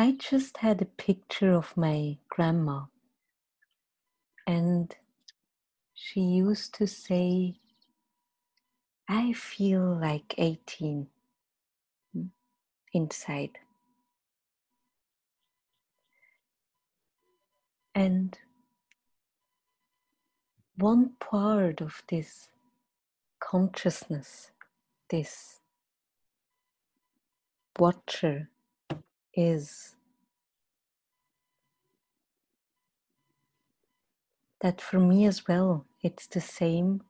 I just had a picture of my grandma, and she used to say, I feel like 18 hmm, inside. And one part of this consciousness, this watcher, is that for me as well, it's the same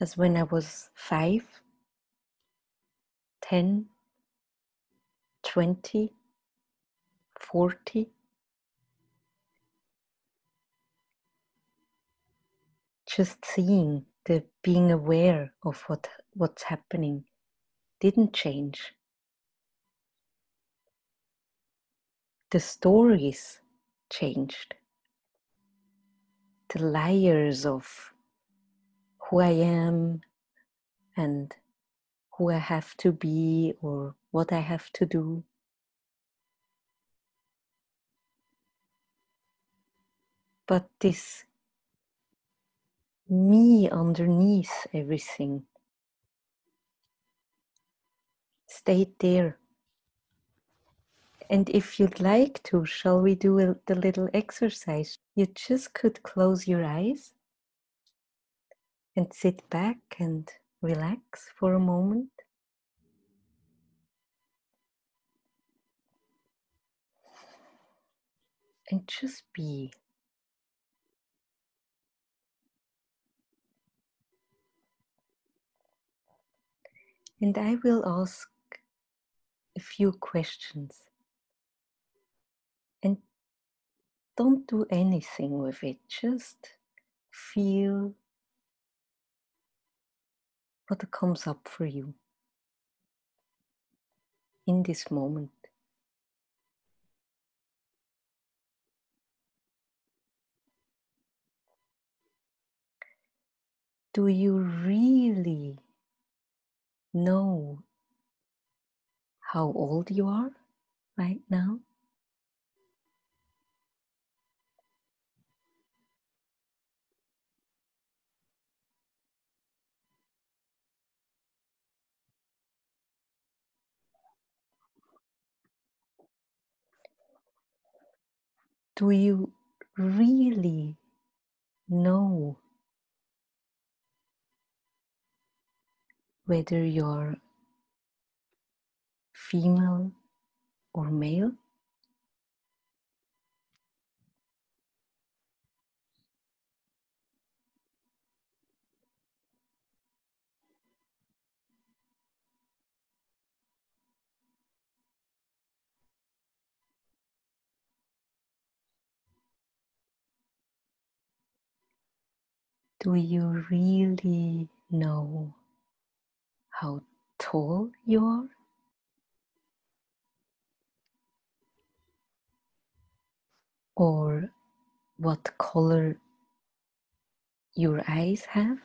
as when I was five, ten, twenty, forty. Just seeing the being aware of what what's happening didn't change. The stories changed. The layers of who I am and who I have to be or what I have to do. But this me underneath everything stayed there. And if you'd like to, shall we do a, the little exercise? You just could close your eyes and sit back and relax for a moment. And just be. And I will ask a few questions. And don't do anything with it, just feel what comes up for you in this moment. Do you really know how old you are right now? Do you really know whether you're female or male? Do you really know how tall you are? Or what color your eyes have?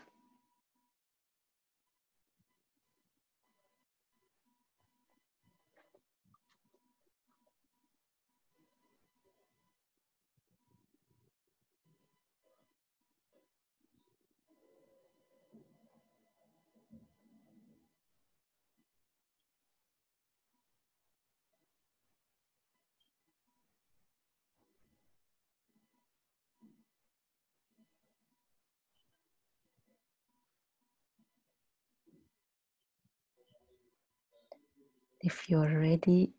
If you're ready,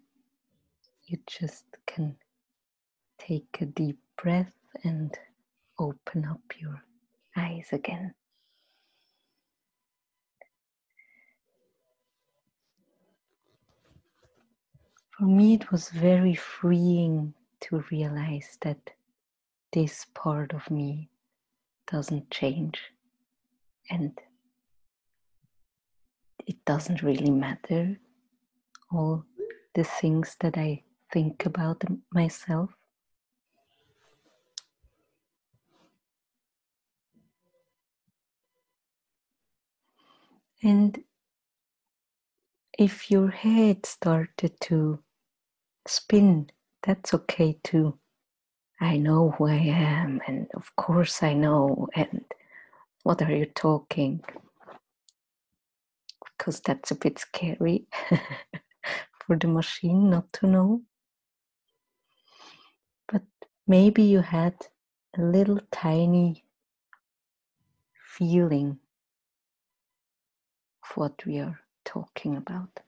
you just can take a deep breath and open up your eyes again. For me, it was very freeing to realize that this part of me doesn't change and it doesn't really matter all the things that I think about myself. And if your head started to spin, that's okay too. I know who I am, and of course I know, and what are you talking? Because that's a bit scary for the machine not to know. But maybe you had a little tiny feeling of what we are talking about.